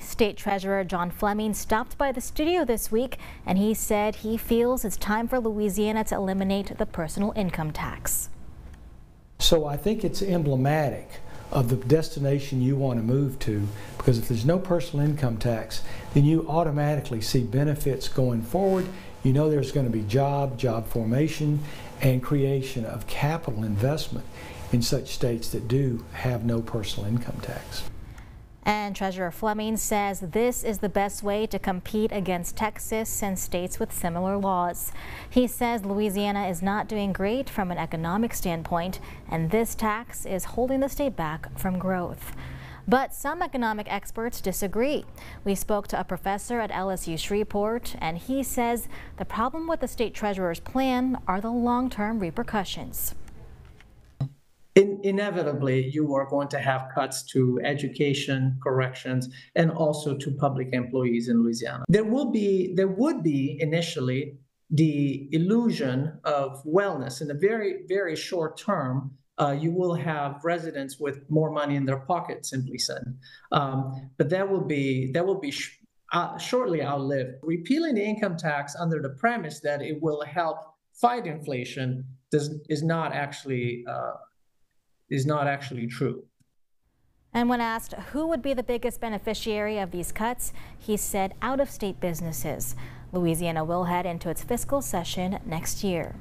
State Treasurer John Fleming stopped by the studio this week and he said he feels it's time for Louisiana to eliminate the personal income tax. So I think it's emblematic of the destination you want to move to because if there's no personal income tax, then you automatically see benefits going forward. You know there's going to be job, job formation, and creation of capital investment in such states that do have no personal income tax. And Treasurer Fleming says this is the best way to compete against Texas and states with similar laws. He says Louisiana is not doing great from an economic standpoint, and this tax is holding the state back from growth. But some economic experts disagree. We spoke to a professor at LSU Shreveport, and he says the problem with the state treasurer's plan are the long-term repercussions in, inevitably you are going to have cuts to education, corrections, and also to public employees in Louisiana. There will be, there would be initially the illusion of wellness in the very, very short term. Uh, you will have residents with more money in their pocket, simply said. Um, but that will be that will be sh- uh, shortly outlived. Repealing the income tax under the premise that it will help fight inflation does is not actually uh, is not actually true. And when asked who would be the biggest beneficiary of these cuts, he said out of state businesses. Louisiana will head into its fiscal session next year.